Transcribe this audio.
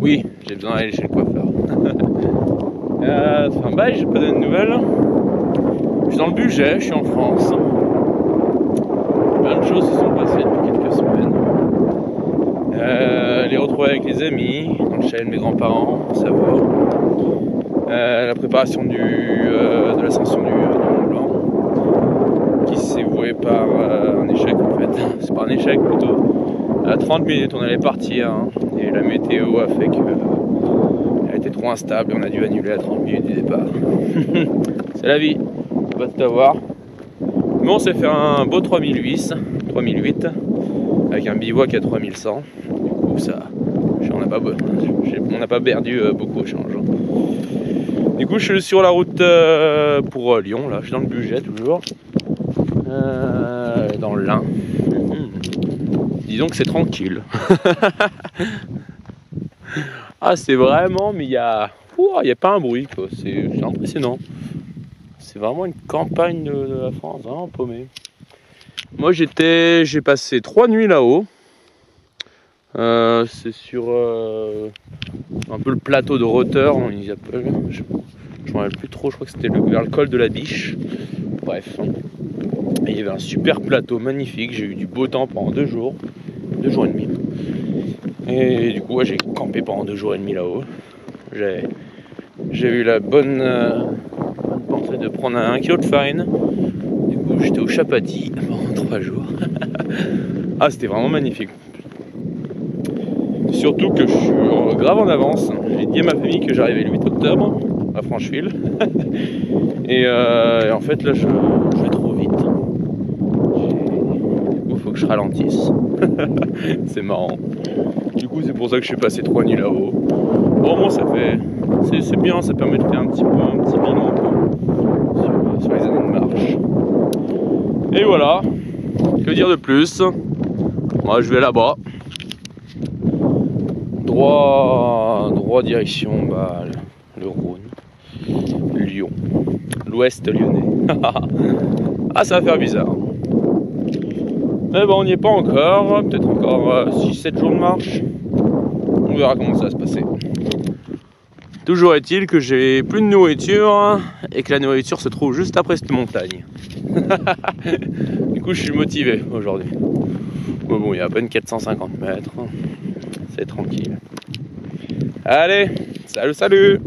Oui, j'ai besoin d'aller chez le coiffeur. euh, bah, j'ai pas de nouvelles. Je suis dans le budget, je suis en France. Plein de choses se sont passées depuis quelques semaines. Euh, les retrouver avec les amis, chalet de mes grands-parents, savoir. Euh, la préparation du, euh, de l'ascension du, du Mont Blanc, qui s'est vouée par euh, un échec en fait. C'est pas un échec plutôt. À 30 minutes, on allait partir hein, et la météo a fait que elle était trop instable et on a dû annuler à 30 minutes du départ. C'est la vie, on va tout avoir. Mais on s'est fait un beau 3008, 3008 avec un bivouac à 3100. Du coup, ça, on n'a pas, on n'a pas perdu euh, beaucoup au change. hein. Du coup, je suis sur la route euh, pour euh, Lyon. Là, je suis dans le budget toujours, Euh, dans l'Ain. Disons que c'est tranquille. ah, c'est vraiment, mais il y a, il y a pas un bruit. C'est impressionnant. C'est vraiment une campagne de, la France, vraiment paumée. Moi, j'étais, j'ai passé trois nuits là-haut. Euh, c'est sur euh, un peu le plateau de appelle. Je, je me rappelle plus trop, je crois que c'était vers le col de la Biche. Bref. Il y avait un super plateau magnifique. J'ai eu du beau temps pendant deux jours, deux jours et demi. Et du coup, j'ai campé pendant deux jours et demi là-haut. J'ai, j'ai eu la bonne, euh, pensée de prendre un, kilo de farine. Du coup, j'étais au Chapati pendant trois jours. ah, c'était vraiment magnifique. Surtout que je suis grave en avance. J'ai dit à ma famille que j'arrivais le 8 octobre à Francheville. et, euh, et en fait, là, je vais trop vite. Je ralentisse. c'est marrant. Du coup, c'est pour ça que je suis passé trois nuits là-haut. Bon, bon, ça fait. C'est, bien, ça permet de faire un petit peu un petit bilan sur, les années de marche. Et voilà. Que dire de plus? Moi, je vais là-bas. Droit, droit direction bah, le Rhône, Lyon, l'ouest lyonnais. ah, ça va faire bizarre. Mais bon, on n'y est pas encore. Peut-être encore 6-7 jours de marche. On verra comment ça va se passer. Toujours est-il que j'ai plus de nourriture et que la nourriture se trouve juste après cette montagne. du coup, je suis motivé aujourd'hui. Mais bon, il y a à peine 450 mètres. C'est tranquille. Allez, salut, salut